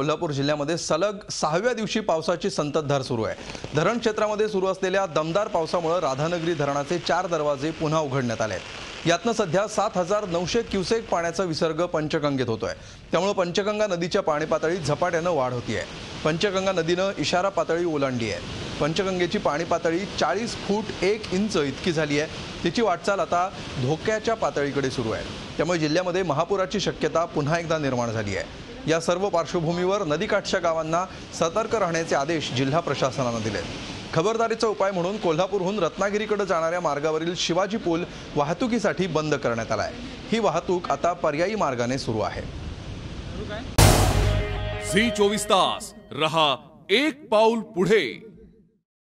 कोल्हापूर जिल्ह्यामध्ये सलग सहाव्या दिवशी पावसाची संततधार सुरू आहे. धरण क्षेत्रामध्ये सुरू असलेल्या दमदार पावसामुळे राधानगरी धरणाचे चार दरवाजे पुन्हा उघडण्यात आले आहेत. यातनं सध्या सात हजार नऊशे क्युसेक पाण्याचा विसर्ग पंचगंगेत होतोय. त्यामुळे पंचगंगा नदीच्या पाणी पातळीत झपाट्यानं वाढ होती आहे पंचगंगा नदीनं इशारा पातळी ओलांडली आहे. पंचगंगेची पाणी पातळी चाळीस फूट एक इंच इतकी झाली आहे. तिची वाटचाल आता धोक्याच्या पातळीकडे सुरू आहे. त्यामुळे जिल्ह्यामध्ये महापुराची शक्यता पुन्हा एकदा निर्माण झाली आहे. या सर्व पार्श्वभूमीवर नदीकाठच्या गावांना सतर्क राहण्याचे आदेश जिल्हा प्रशासनानं दिले. खबरदारीचा उपाय म्हणून कोल्हापूरहून रत्नागिरीकडे जाणाऱ्या मार्गावरील शिवाजी पूल वाहतुकीसाठी बंद करण्यात आला आहे ही वाहतूक आता पर्यायी मार्गाने सुरू आहे. झी चोवीस तास रहा एक पाऊल पुढे.